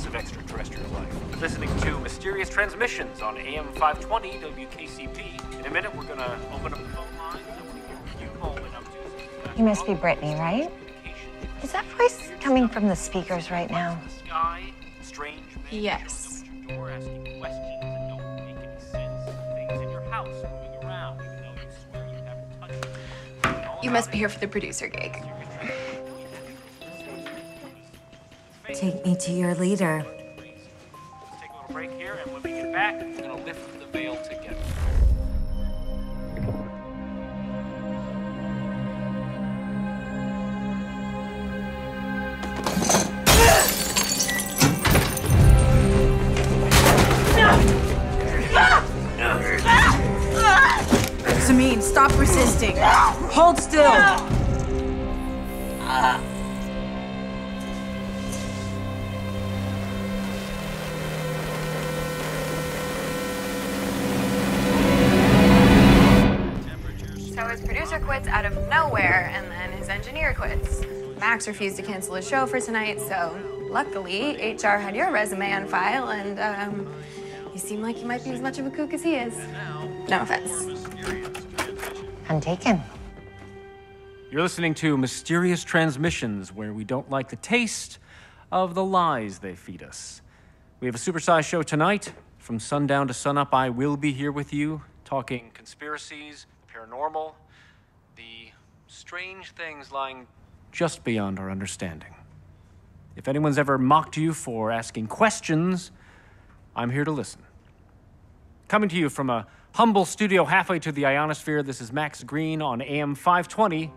evidence of extraterrestrial life. Listening to Mysterious Transmissions on AM 520 WKCP. In a minute, we're gonna open up the phone lines. I want to hear what you call it up. You must be Brittany, right? Is that voice coming from the speakers right now? Sky, strange men Yes. showing up at your door asking questions that don't make any sense. Things in your house moving around, even though you swear you haven't touched them. All You must be here for the producer gig. Take me to your leader. Take a little break here, and when we get back, we're gonna lift the veil together. Sameen, stop resisting. Hold still. Ah. Nowhere, and then his engineer quits. Max refused to cancel his show for tonight, so luckily HR had your resume on file, and um, you seem like you might be as much of a kook as he is. No offense. I'm taken. You're listening to Mysterious Transmissions, where we don't like the taste of the lies they feed us. We have a supersized show tonight. From sundown to sunup, I will be here with you, talking conspiracies, the paranormal, the strange things lying just beyond our understanding. If anyone's ever mocked you for asking questions, I'm here to listen. Coming to you from a humble studio halfway to the ionosphere, this is Max Green on AM 520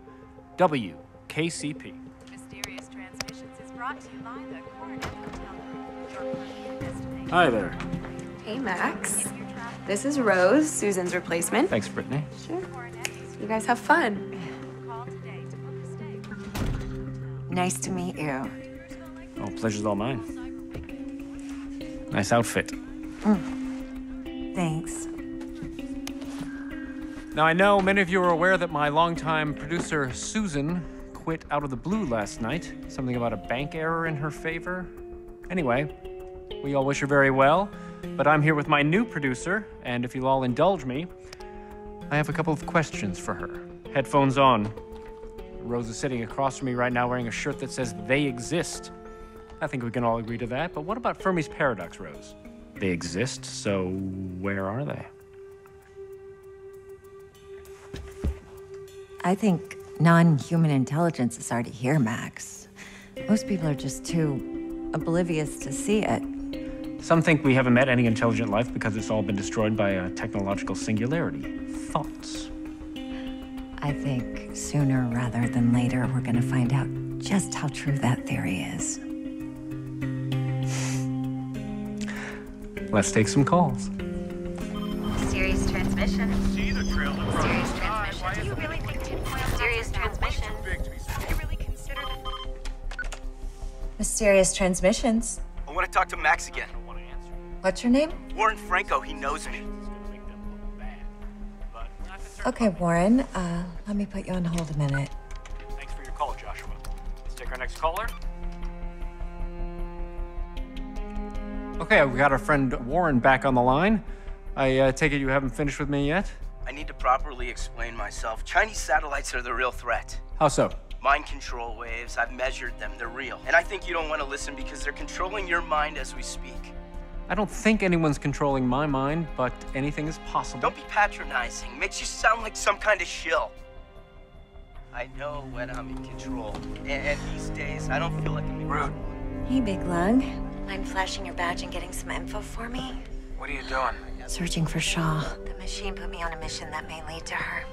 WKCP. Mysterious Transmissions is brought to you by the Coronet Hotel, your permanent destination. Hi there. Hey, Max. This is Rose, Susan's replacement. Thanks, Brittany. Sure. You guys have fun. Nice to meet you. Oh, pleasure's all mine. Nice outfit. Mm. Thanks. Now, I know many of you are aware that my longtime producer, Susan, quit out of the blue last night. Something about a bank error in her favor. Anyway, we all wish her very well, but I'm here with my new producer, and if you'll all indulge me, I have a couple of questions for her. Headphones on. Rose is sitting across from me right now wearing a shirt that says They Exist. I think we can all agree to that, but what about Fermi's paradox, Rose? They exist, so where are they? I think non human intelligence is already here, Max. Most people are just too oblivious to see it. Some think we haven't met any intelligent life because it's all been destroyed by a technological singularity. Thoughts. I think sooner rather than later, we're going to find out just how true that theory is. Let's take some calls. Mysterious Transmission. Mysterious Transmission. Do you really think tinfoil Mysterious Transmission. Do you really consider that? Mysterious transmissions. I want to talk to Max again. What's your name? Warren Franco, he knows me. Okay, Warren. Uh, let me put you on hold a minute. Thanks for your call, Joshua. Let's take our next caller. Okay, we got our friend Warren back on the line. I uh, take it you haven't finished with me yet? I need to properly explain myself. Chinese satellites are the real threat. How so? Mind control waves, I've measured them, they're real. And I think you don't want to listen because they're controlling your mind as we speak. I don't think anyone's controlling my mind, but anything is possible. Don't be patronizing, makes you sound like some kind of shill. I know when I'm in control. And, and these days, I don't feel like I'm in control. Hey, Big Lug. Mind flashing your badge and getting some info for me? What are you doing? Searching for Shaw. The machine put me on a mission that may lead to her.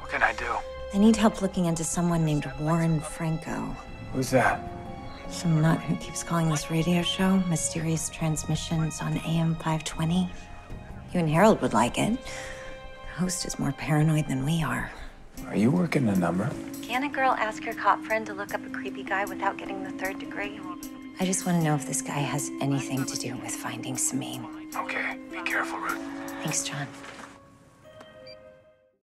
What can I do? I need help looking into someone named Warren Franco. Who's that? Some nut who keeps calling this radio show Mysterious Transmissions on AM 520. You and Harold would like it. The host is more paranoid than we are. Are you working the number? Can a girl ask her cop friend to look up a creepy guy without getting the third degree? I just want to know if this guy has anything to do with finding Sameen. Okay, be careful, Root. Thanks, John.